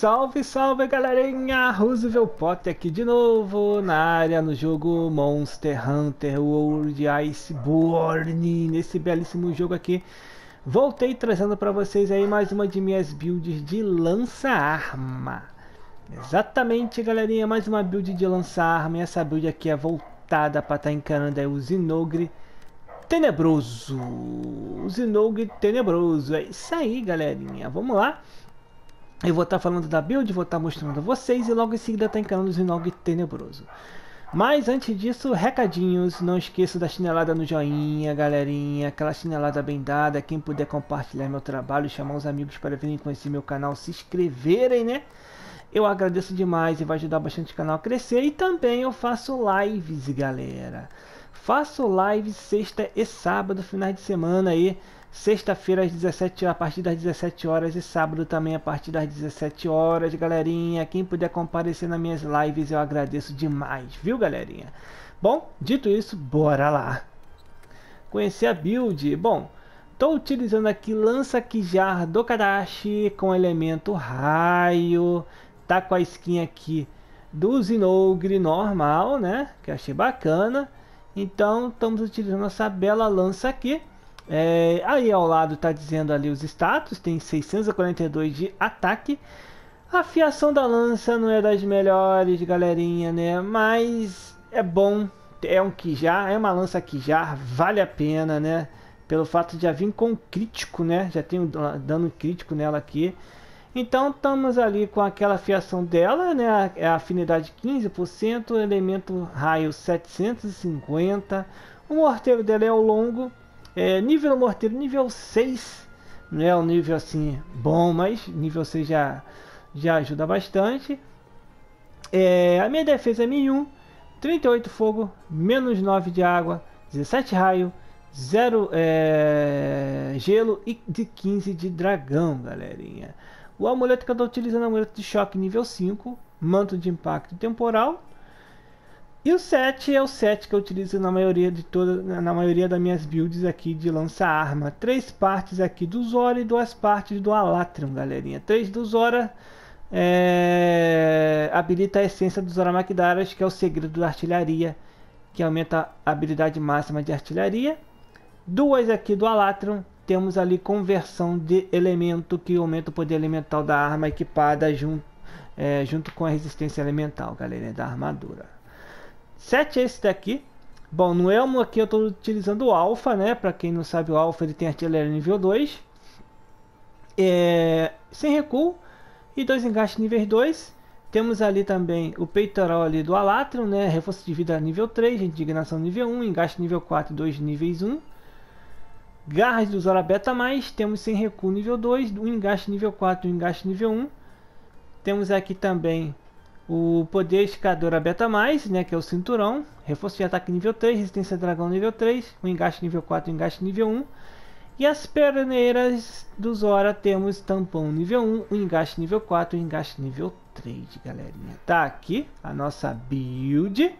salve, salve galerinha! Roosevelt Potter aqui de novo na área no jogo Monster Hunter World Iceborne. Nesse belíssimo jogo aqui, voltei trazendo para vocês aí mais uma de minhas builds de lança-arma. Exatamente, galerinha, mais uma build de lança-arma. E essa build aqui é voltada para estar tá encarando aí o Zinogre Tenebroso. O Zinogre Tenebroso. É isso aí, galerinha. Vamos lá. Eu vou estar tá falando da build, vou estar tá mostrando a vocês e logo em seguida tá encarando o Zinog Tenebroso. Mas antes disso, recadinhos, não esqueça da chinelada no joinha, galerinha, aquela chinelada bem dada, quem puder compartilhar meu trabalho, chamar os amigos para virem conhecer meu canal, se inscreverem, né? Eu agradeço demais e vai ajudar bastante o canal a crescer e também eu faço lives, galera. Faço lives sexta e sábado, finais de semana aí, Sexta-feira às 17 a partir das 17 horas e sábado também a partir das 17 horas, galerinha. Quem puder comparecer nas minhas lives eu agradeço demais, viu, galerinha? Bom, dito isso, bora lá. Conhecer a build. Bom, estou utilizando aqui lança Kijar do Kadashi com elemento raio. Tá com a skin aqui do Zinogre normal, né? Que achei bacana. Então, estamos utilizando essa bela lança aqui é, aí ao lado está dizendo ali os status, tem 642 de ataque. A fiação da lança não é das melhores, galerinha, né? Mas é bom, é um já, é uma lança que já vale a pena, né? Pelo fato de já vir com crítico, né? Já tem um dano crítico nela aqui. Então estamos ali com aquela fiação dela, né? É a afinidade 15%, elemento raio 750. O morteiro dela é o longo é, nível morteiro, nível 6. Não é um nível assim bom, mas nível 6 já, já ajuda bastante. É, a minha defesa é 1001, 38 fogo, menos 9 de água, 17 raio, 0 é, gelo e de 15 de dragão, galerinha. O amuleto que eu estou utilizando é o amuleto de choque nível 5, manto de impacto temporal, e o 7 é o 7 que eu utilizo na maioria de toda, na maioria das minhas builds aqui de lança-arma. Três partes aqui do Zora e duas partes do Alatrium, galerinha. Três do Zora é, habilita a essência do Zora Magdaras, que é o segredo da artilharia, que aumenta a habilidade máxima de artilharia. Duas aqui do Alatrium, temos ali conversão de elemento, que aumenta o poder elemental da arma equipada junto, é, junto com a resistência elemental, galera, da armadura. 7 é esse daqui. Bom, no Elmo aqui eu estou utilizando o Alpha, né? Para quem não sabe, o Alpha ele tem artilharia nível 2. É, sem recuo. E dois engastes nível 2. Temos ali também o peitoral ali do Alatrium, né? Reforço de vida nível 3, indignação nível 1, engaste nível 4 e 2 níveis 1. Garras do Zora Beta mais, temos sem recuo nível 2, um engaste nível 4 e um engaste nível 1. Temos aqui também o poder escadora beta mais, né, que é o cinturão, reforço de ataque nível 3, resistência dragão nível 3, o engaste nível 4 e engaste nível 1. E as perneiras do Zora temos tampão nível 1, o engaste nível 4 e o engaste nível 3, galerinha. Tá aqui a nossa build,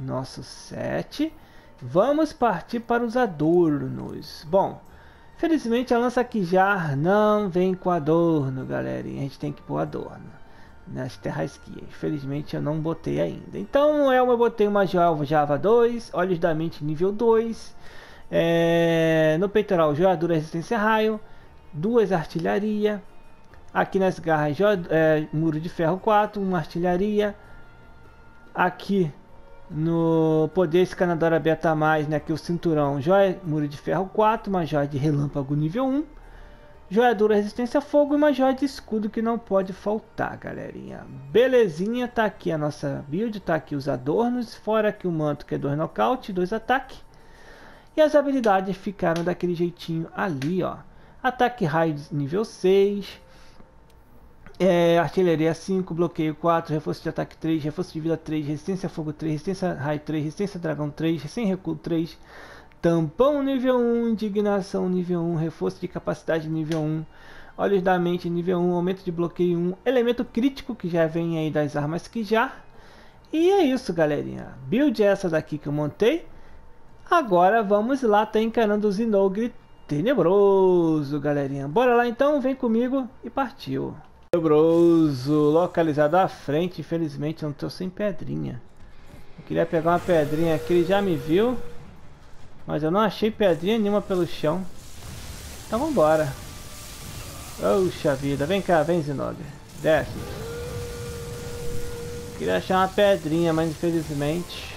nosso set. Vamos partir para os adornos. Bom, felizmente a lança já não vem com adorno, galerinha. A gente tem que pôr adorno nas terrasquias. Infelizmente eu não botei ainda. Então eu botei uma Java 2, Olhos da Mente nível 2. É, no peitoral, jogadura resistência raio. Duas artilharia. Aqui nas garras, é, muro de ferro 4, uma artilharia. Aqui no poder escanadora beta mais, né, que é o cinturão, joia, muro de ferro 4, uma joia de relâmpago nível 1 Joia dura resistência a fogo e uma joia de escudo que não pode faltar, galerinha. Belezinha, tá aqui a nossa build, tá aqui os adornos, fora aqui o manto que é dois nocaute, dois ataque. E as habilidades ficaram daquele jeitinho ali, ó. Ataque raio nível 6. É, artilharia 5, bloqueio 4, reforço de ataque 3, reforço de vida 3, resistência a fogo 3, resistência raio 3, resistência dragão 3, sem recuo 3, Tampão nível 1, indignação nível 1, reforço de capacidade nível 1, olhos da mente nível 1, aumento de bloqueio 1, elemento crítico que já vem aí das armas que já. E é isso, galerinha. Build essa daqui que eu montei. Agora vamos lá, tá encarando o Zinogre tenebroso, galerinha. Bora lá então, vem comigo e partiu. Tenebroso, localizado à frente, infelizmente não tô sem pedrinha. Eu queria pegar uma pedrinha aqui, ele já me viu. Mas eu não achei pedrinha nenhuma pelo chão. Então vambora. Oxa vida, vem cá, vem Zinogre. Desce. Queria achar uma pedrinha, mas infelizmente...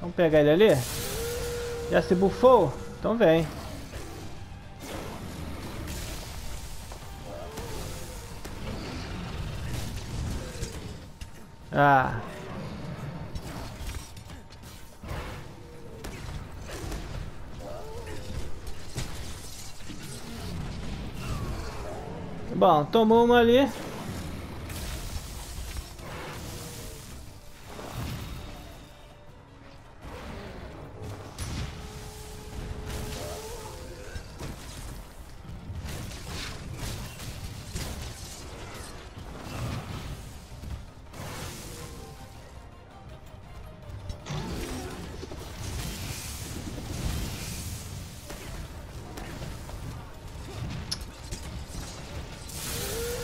Vamos pegar ele ali? Já se bufou? Então vem. Ah. Bom, tomou uma ali.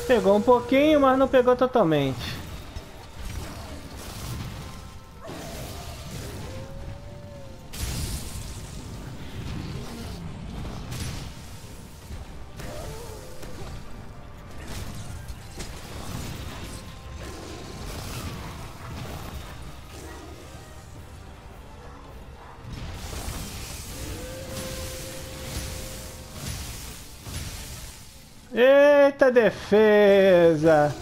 Pegou um pouquinho, mas não pegou totalmente. Defesa!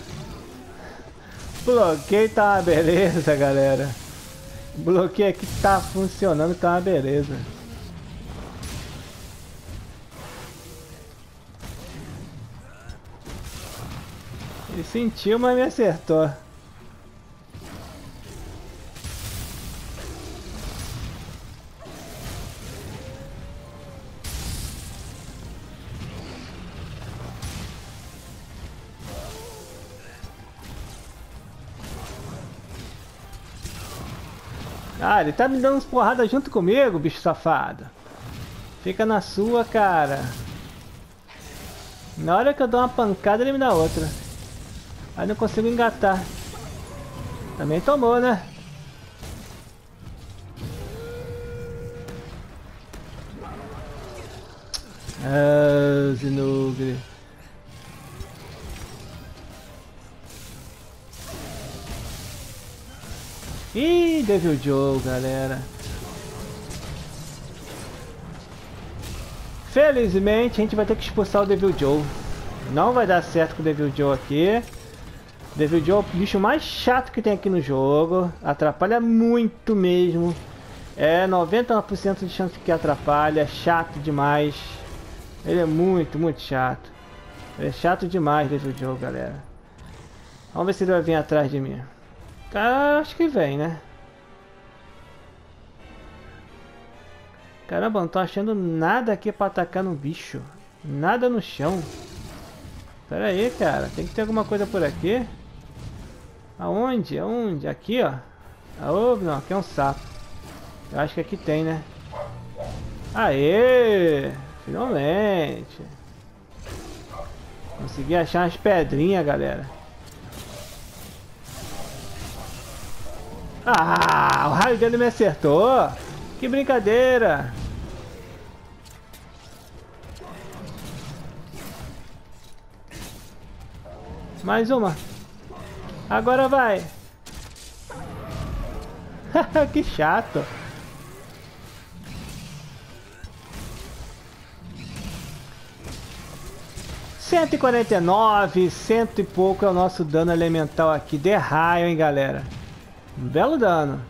Bloqueio tá uma beleza, galera. Bloqueio aqui tá funcionando, tá uma beleza. Ele sentiu, mas me acertou. Ele tá me dando uns porradas junto comigo, bicho safado. Fica na sua, cara. Na hora que eu dou uma pancada, ele me dá outra. Aí não consigo engatar. Também tomou, né? Ah, Zinugre. Ih, Devil Joe, galera. Felizmente, a gente vai ter que expulsar o Devil Joe. Não vai dar certo com o Devil Joe aqui. Devil Joe é o bicho mais chato que tem aqui no jogo. Atrapalha muito mesmo. É 99% de chance que atrapalha. É chato demais. Ele é muito, muito chato. Ele é chato demais, Devil Joe, galera. Vamos ver se ele vai vir atrás de mim. Ah, acho que vem, né? Caramba, não tô achando nada aqui pra atacar no bicho. Nada no chão. Pera aí, cara. Tem que ter alguma coisa por aqui. Aonde? Aonde? Aqui, ó. Ah, não, aqui é um sapo. Eu acho que aqui tem, né? Aê! Finalmente! Consegui achar umas pedrinhas, galera. Ah, o raio dele me acertou. Que brincadeira. Mais uma. Agora vai. que chato. Cento e quarenta e nove, cento e pouco é o nosso dano elemental aqui de raio, hein, galera. Um belo dano.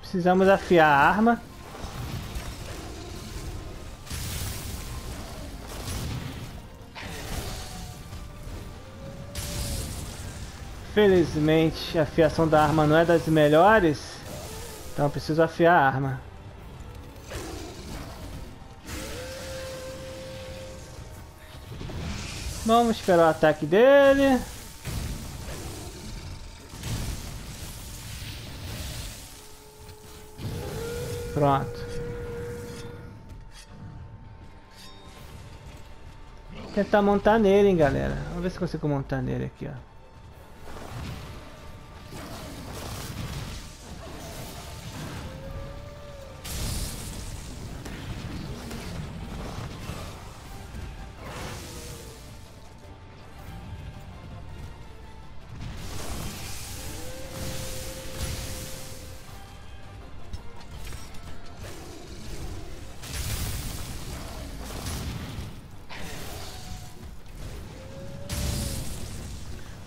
Precisamos afiar a arma. Felizmente a fiação da arma não é das melhores. Então preciso afiar a arma. Vamos esperar o ataque dele. Pronto. Tentar montar nele, hein, galera. Vamos ver se consigo montar nele aqui, ó.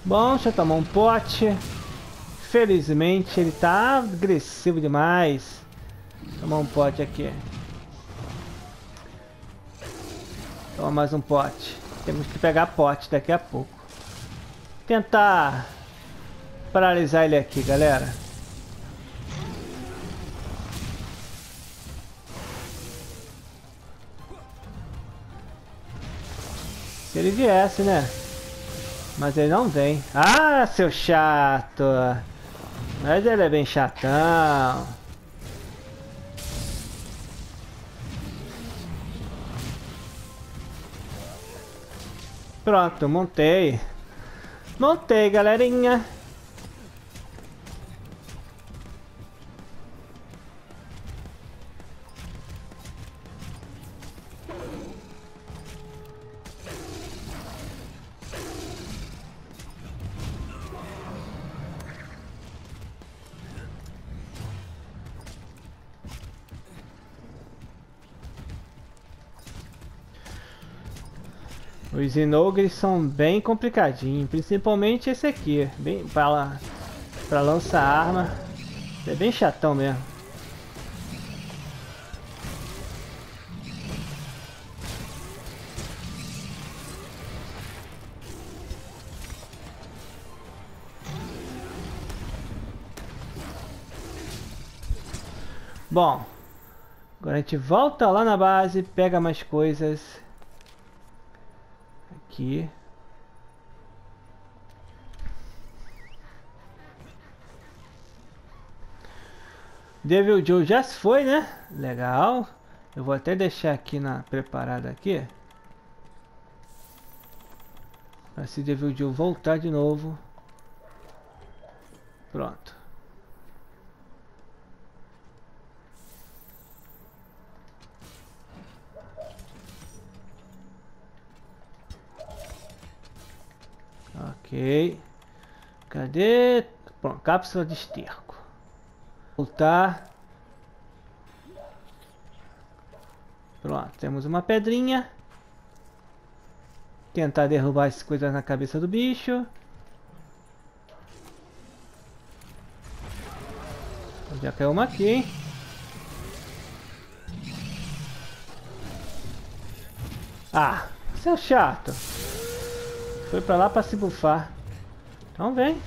Bom, deixa eu tomar um pote. Felizmente ele tá agressivo demais. Tomar um pote aqui. Toma mais um pote. Temos que pegar pote daqui a pouco. Tentar paralisar ele aqui, galera. Se ele viesse, né? Mas ele não vem. Ah, seu chato! Mas ele é bem chatão. Pronto, montei. Montei, galerinha. Os Inogres são bem complicadinhos, principalmente esse aqui, bem para para lançar arma, é bem chatão mesmo. Bom, agora a gente volta lá na base, pega mais coisas aqui. Devil Joe já se foi, né? Legal. Eu vou até deixar aqui na preparada aqui. Para se Devil Joe voltar de novo. Pronto. Ok. Cadê? Pronto, cápsula de esterco. Voltar. Pronto, temos uma pedrinha. Tentar derrubar essas coisas na cabeça do bicho. Já caiu uma aqui, hein? Ah, seu chato. Foi pra lá pra se bufar. Então vem.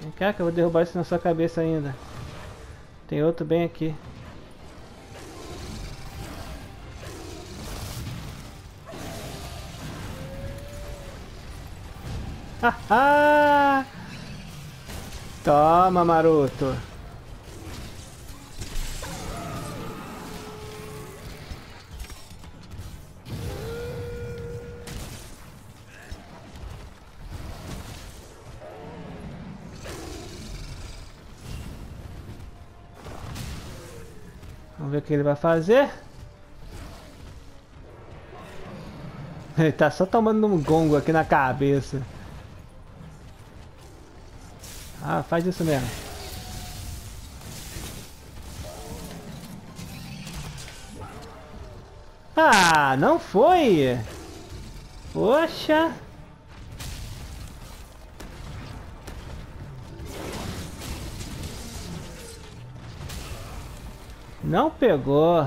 Vem cá que eu vou derrubar isso na sua cabeça ainda. Tem outro bem aqui. Haha! Toma, maroto. Vamos ver o que ele vai fazer. Ele tá só tomando um gongo aqui na cabeça. Ah, faz isso mesmo. Ah, não foi? Poxa. Não pegou.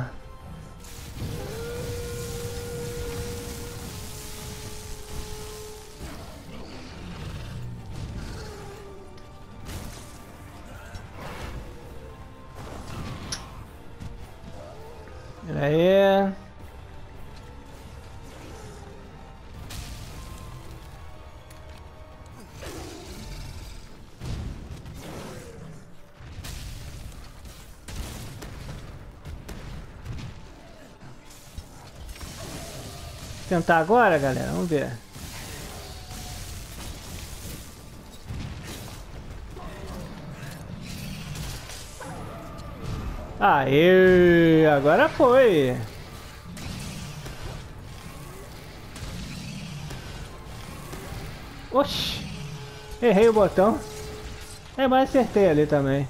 Pera aí. Tentar agora, galera? Vamos ver. Aê! Agora foi! Oxi! Errei o botão. É, mas acertei ali também.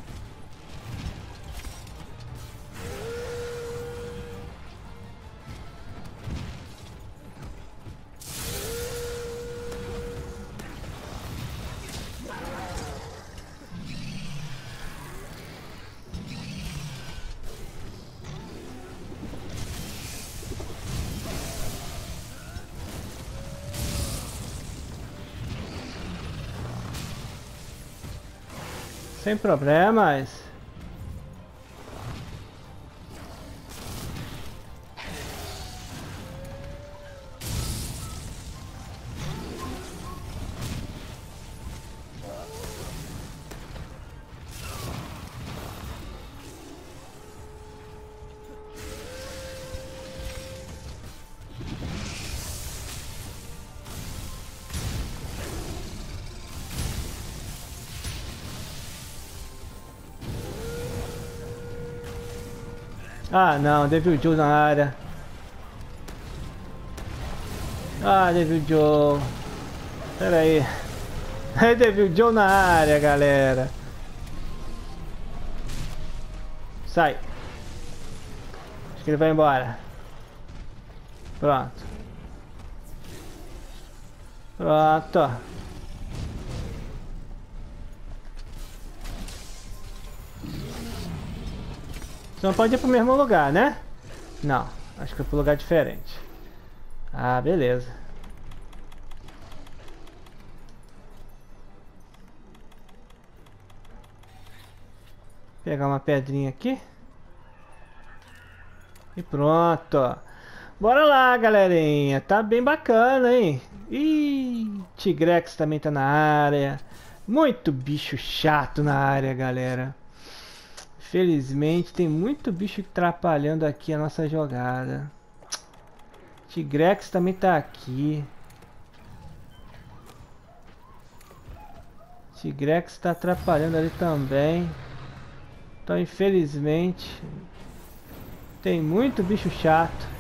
Sem problemas. Ah não, Devil Joe na área. Ah, Devil Joe. Pera aí. É Devil Joe na área, galera. Sai. Acho que ele vai embora. Pronto. Pronto. Não pode ir pro mesmo lugar, né? Não, acho que é pro lugar diferente. Ah, beleza. Pegar uma pedrinha aqui. E pronto. Bora lá, galerinha. Tá bem bacana, hein? Ih, Tigrex também tá na área. Muito bicho chato na área, galera. Felizmente tem muito bicho atrapalhando aqui a nossa jogada. Tigrex também tá aqui. Tigrex está atrapalhando ali também. Então infelizmente tem muito bicho chato.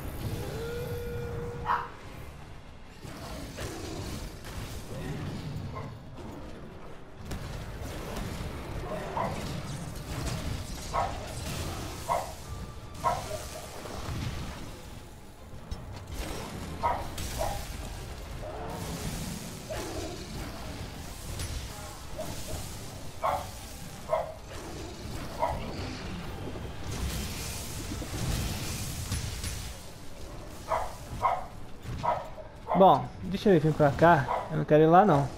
Bom, deixa ele vir pra cá. Eu não quero ir lá não.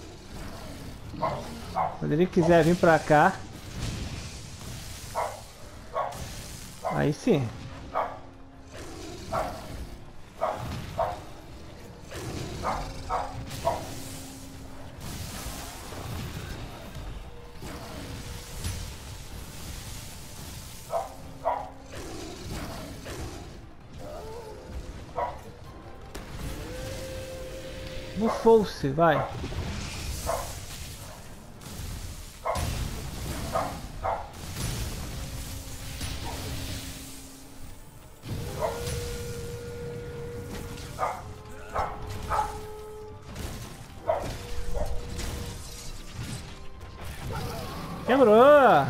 Quando ele quiser vir pra cá. Aí sim. Bufou-se, vai. Quebrou!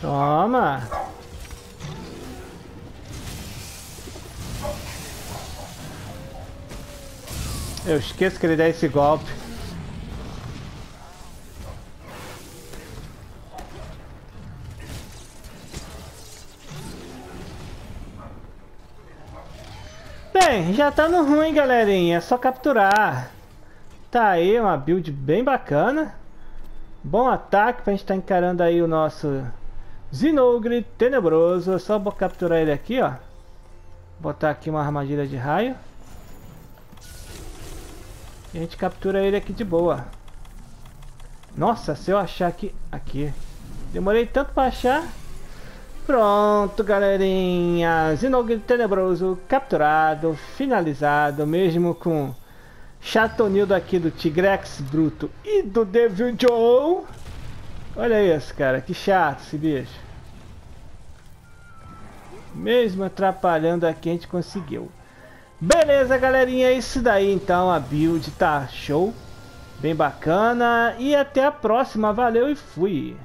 Toma! Eu esqueço que ele dá esse golpe. Bem, já tá no ruim, galerinha. É só capturar. Tá aí uma build bem bacana. Bom ataque pra gente estar tá encarando aí o nosso Zinogre tenebroso. É só capturar ele aqui, ó. Botar aqui uma armadilha de raio. A gente captura ele aqui de boa. Nossa, se eu achar aqui... Aqui. Demorei tanto pra achar. Pronto, galerinha. Zinogre tenebroso capturado, finalizado, mesmo com Chatonildo aqui do Tigrex Bruto e do Devil Joe. Olha isso, cara. Que chato esse bicho. Mesmo atrapalhando aqui, a gente conseguiu. Beleza, galerinha. É isso daí, então. A build tá show. Bem bacana. E até a próxima. Valeu e fui.